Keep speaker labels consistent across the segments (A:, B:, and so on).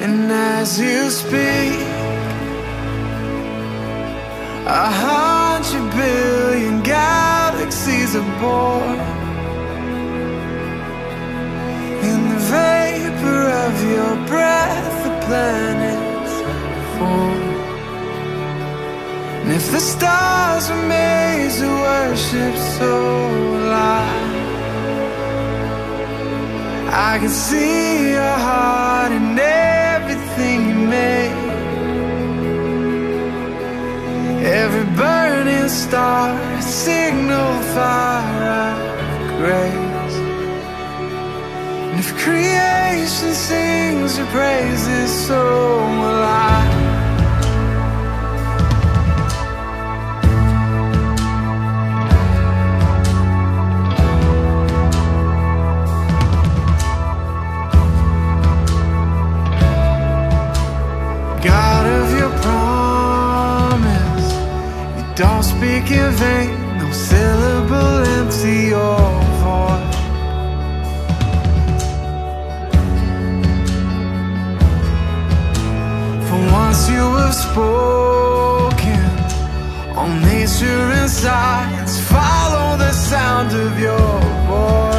A: And as you speak, a hundred billion galaxies are born. In the vapor of your breath, the planets form. And if the stars were made to worship so alive, I can see your heart Every burning star, a signal fire of grace. And if creation sings your praises, so will I. God don't speak in vain, no syllable empty or void. For once you have spoken, all nature and science follow the sound of your voice.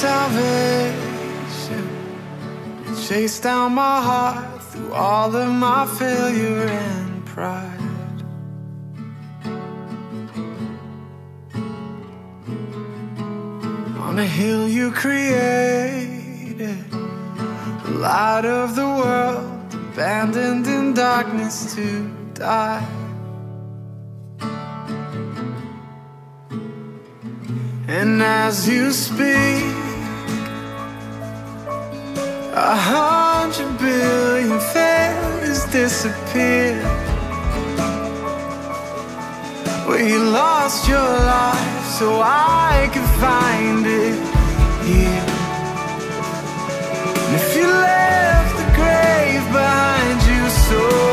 A: salvation and chase down my heart through all of my failure and pride. On a hill you created, the light of the world, abandoned in darkness to die. And as you speak, a hundred billion fairies disappeared Well, you lost your life so I could find it here. And if you left the grave behind you so